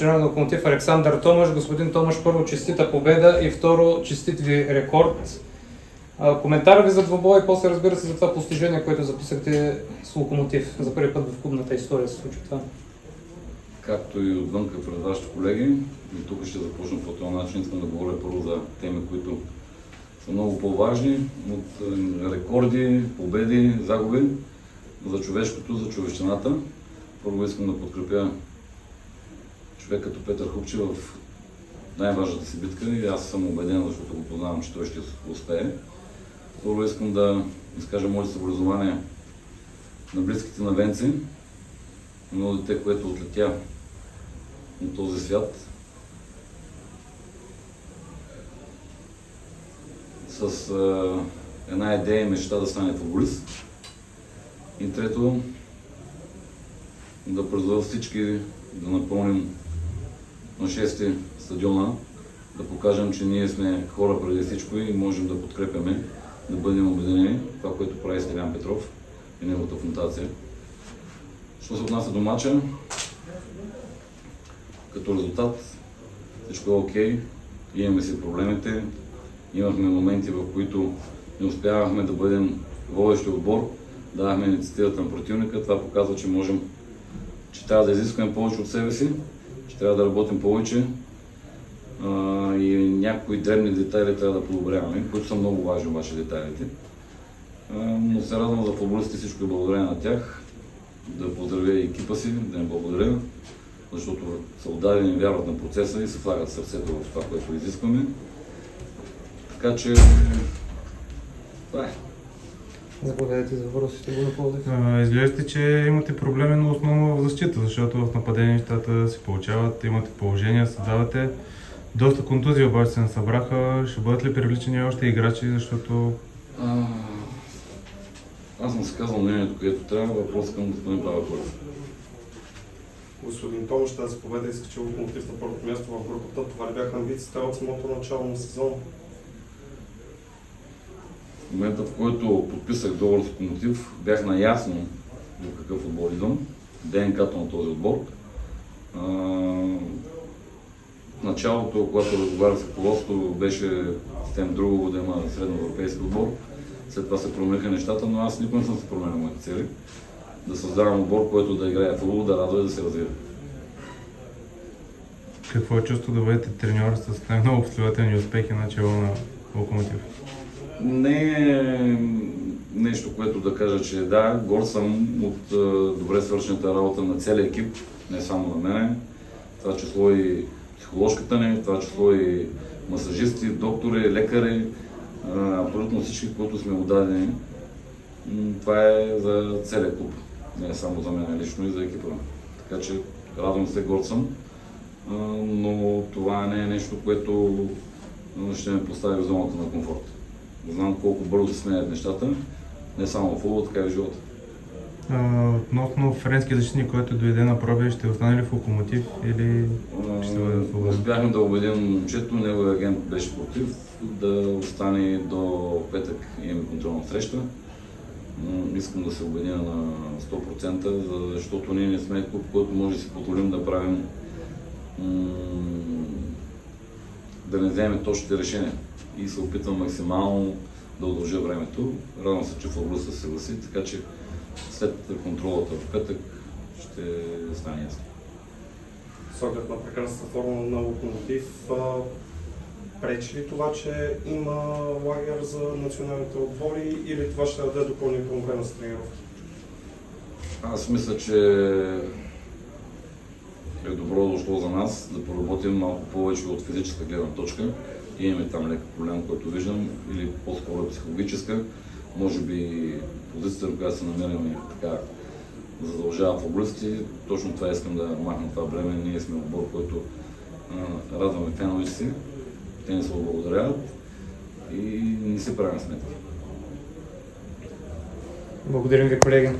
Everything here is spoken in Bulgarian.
члена на локомотив Александър Томаш. Господин Томаш, първо честита победа и второ честит ви рекорд. Коментар ви за двобой и после разбира се за това постижение, което записахте с локомотив. За първи път в клубната история се случи това. Както и отвънка пред вашите колеги, и тук ще започна по този начин. Искам да говоря първо за теми, които са много по-важни от е, рекорди, победи, загуби за човешкото, за човещината. Първо искам да подкрепя човек като Петър Хупче в най-важната си битка и аз съм убеден, защото го познавам, че той ще успее. Първо искам да изкажа моите съболезнования на близките на Венци, едно дете, което отлетя от този свят. С а, една идея и мечта да стане футболист. И трето, да призова всички да напълним на 6 стадиона, да покажем, че ние сме хора преди всичко и можем да подкрепяме, да бъдем обединени. Това, което прави Стелян Петров и неговата фундация. Що се отнася до матча, като резултат всичко е окей, имаме си проблемите, имахме моменти, в които не успявахме да бъдем водещи отбор, давахме инициативата на противника, това показва, че можем, че трябва да изискваме повече от себе си, че трябва да работим повече а, и някои древни детайли трябва да подобряваме, които са много важни обаче детайлите. А, но се радвам за футболистите всичко и благодаря на тях, да поздравя екипа си, да им благодаря, защото са отдадени, вярват на процеса и се влагат сърцето в това, което изискваме. Така че това е. Заповядайте за въпросите го напълних. Изглеждате, че имате проблеми, но основно в защита, защото в нападение нещата се получават, имате положения, създавате. Доста контузии обаче се насъбраха. Ще бъдат ли привличани още играчи, защото... А, аз съм си казал мнението, което трябва. Въпрос към господин Павел Първ. Господин Томаш, тази победа изкачи локомотив на първото място в групата. Това ли бяха амбициите от самото начало на сезона? В момента, в който подписах договор с Локомотив, бях наясно до какъв отбор идвам, ДНК-то на този отбор. В началото, когато разговарях с ръководството, беше тем друго да има средноевропейски отбор. След това се промениха нещата, но аз никога не съм се променил моите цели. Да създавам отбор, който да играе футбол, да радва и да се развива. Какво е чувство да бъдете треньор с най-много последователни успехи на чело на Локомотив? Не е нещо, което да кажа, че да, гор съм от е, добре свършената работа на целия екип, не само на мене. Това число и психоложката ни, това число и масажисти, доктори, лекари, е, абсолютно всички, които сме отдадени. Това е за целия клуб, не е само за мен лично и за екипа. Така че радвам се, горд съм, но това не е нещо, което ще ме постави в зоната на комфорт. Знам колко бързо сменят нещата, не само в футбол, така и в живота. Относно френски защитник, който дойде на проби, ще остане ли в Локомотив или ще бъде А, свободен? Успяхме да убедим момчето, неговият агент беше против, да остане до петък имаме контролна среща. Искам да се убедя на 100%, за- защото ние не сме клуб, който може да си позволим да правим да не вземем точните решения. И се опитвам максимално да удължа времето. Радвам се, че футболистът се съгласи, така че след контролата в петък ще стане ясно. С оглед на прекрасната форма на локомотив, пречи ли това, че има лагер за националните отбори или това ще даде допълнително време за тренировки? Аз мисля, че е добро дошло за нас да поработим малко повече от физическа гледна точка. Имаме там лека проблем, който виждам, или по-скоро е психологическа. Може би позицията, в която се намираме, така задължава футболисти. Точно това искам да махна това време. Ние сме отбор, който а, радваме феновете си. Те ни се благодаряват и не си правим сметки. Благодарим ви, колеги.